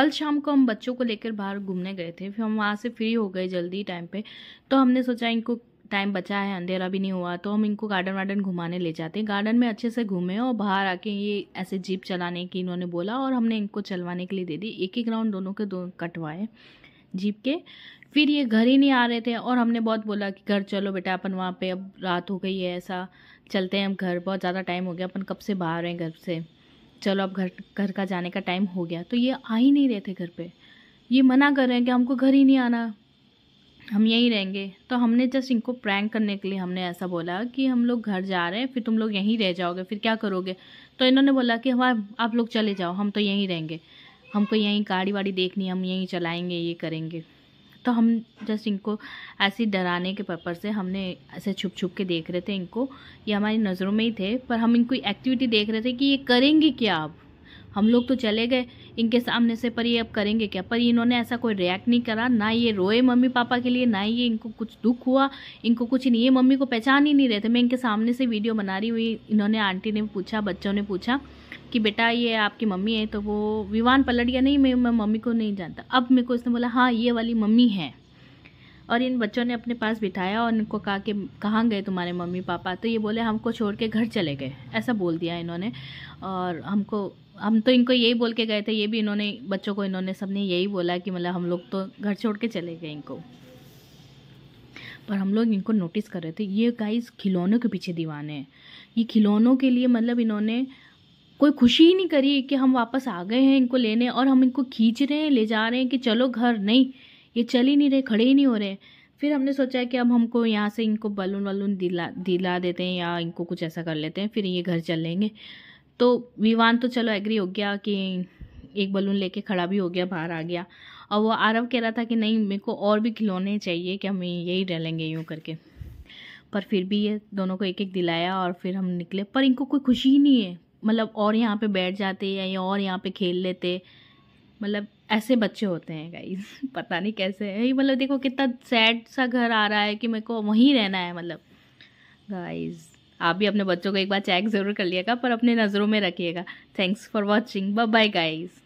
कल शाम को हम बच्चों को लेकर बाहर घूमने गए थे, फिर हम वहाँ से फ्री हो गए जल्दी टाइम पे। तो हमने सोचा इनको टाइम बचा है, अंधेरा भी नहीं हुआ तो हम इनको गार्डन वार्डन घुमाने ले जाते हैं। गार्डन में अच्छे से घूमे और बाहर आके ये ऐसे जीप चलाने की इन्होंने बोला और हमने इनको चलवाने के लिए दे दी। एक एक राउंड दोनों के दो कटवाए जीप के। फिर ये घर ही नहीं आ रहे थे और हमने बहुत बोला कि घर चलो बेटा, अपन वहाँ पे अब रात हो गई है, ऐसा चलते हैं हम घर, बहुत ज़्यादा टाइम हो गया, अपन कब से बाहर हैं घर से? चलो अब घर घर का जाने का टाइम हो गया। तो ये आ ही नहीं रहे थे घर पे। ये मना कर रहे हैं कि हमको घर ही नहीं आना। हम यहीं रहेंगे। तो हमने जस्ट इनको प्रैंक करने के लिए हमने ऐसा बोला कि हम लोग घर जा रहे हैं, फिर तुम लोग यहीं रह जाओगे, फिर क्या करोगे? तो इन्होंने बोला कि हमारे, आप लोग चले जाओ, हम तो यहीं रहेंगे। हमको यहीं गाड़ी वाड़ी देखनी हम यहीं चलाएँगे, ये करेंगे। तो हम जस्ट इनको ऐसे डराने के पर्पज़ से हमने ऐसे छुप छुप के देख रहे थे इनको। ये हमारी नज़रों में ही थे, पर हम इनको एक्टिविटी देख रहे थे कि ये करेंगे क्या अब? हम लोग तो चले गए। इनके सामने से, पर ये अब करेंगे क्या? पर इन्होंने ऐसा कोई रिएक्ट नहीं करा। ना ये रोए मम्मी पापा के लिए, ना ये इनको कुछ दुख हुआ। इनको कुछ नहीं, ये मम्मी को पहचान ही नहीं रहे थे। मैं इनके सामने से वीडियो बना रही हुई, इन्होंने आंटी ने पूछा, बच्चों ने पूछा कि बेटा ये आपकी मम्मी है तो वो विवान पलट गया। नहीं मैं मम्मी को नहीं जानता। अब मेरे को इसने बोला हाँ ये वाली मम्मी है। और इन बच्चों ने अपने पास बिठाया और इनको कहा कि, कहाँ गए तुम्हारे मम्मी पापा? तो ये बोले, हमको छोड़ के घर चले गए। ऐसा बोल दिया इन्होंने। और हमको, हम तो इनको यही बोल के गए थे, ये भी इन्होंने, बच्चों को इन्होंने सबने यही बोला कि मतलब हम लोग तो घर छोड़ के चले गए इनको। पर हम लोग इनको नोटिस कर रहे थे, ये गाइस खिलौनों के पीछे दीवाने हैं। ये खिलौनों के लिए मतलब इन्होंने कोई खुशी ही नहीं करी कि हम वापस आ गए हैं इनको लेने और हम इनको खींच रहे हैं, ले जा रहे हैं कि चलो घर, नहीं ये चल ही नहीं रहे, खड़े ही नहीं हो रहे। फिर हमने सोचा कि अब हमको यहाँ से इनको बलून वलून दिला दिला देते हैं या इनको कुछ ऐसा कर लेते हैं, फिर ये घर चल लेंगे। तो विवान तो चलो एग्री हो गया कि एक बलून लेके खड़ा भी हो गया, बाहर आ गया। और वो आरव कह रहा था कि नहीं, मेरे को और भी खिलौने चाहिए कि हम यही रह लेंगे यूँ करके। पर फिर भी ये दोनों को एक एक दिलाया और फिर हम निकले। पर इनको कोई खुशी ही नहीं है। मतलब और यहाँ पे बैठ जाते या और यहाँ पे खेल लेते। मतलब ऐसे बच्चे होते हैं गाइस पता नहीं कैसे है। मतलब देखो कितना सैड सा घर आ रहा है कि मेरे को वहीं रहना है मतलब। गाइज़ आप भी अपने बच्चों को एक बार चेक ज़रूर कर लिएगा, पर अपने नज़रों में रखिएगा। Thanks for watching bye guys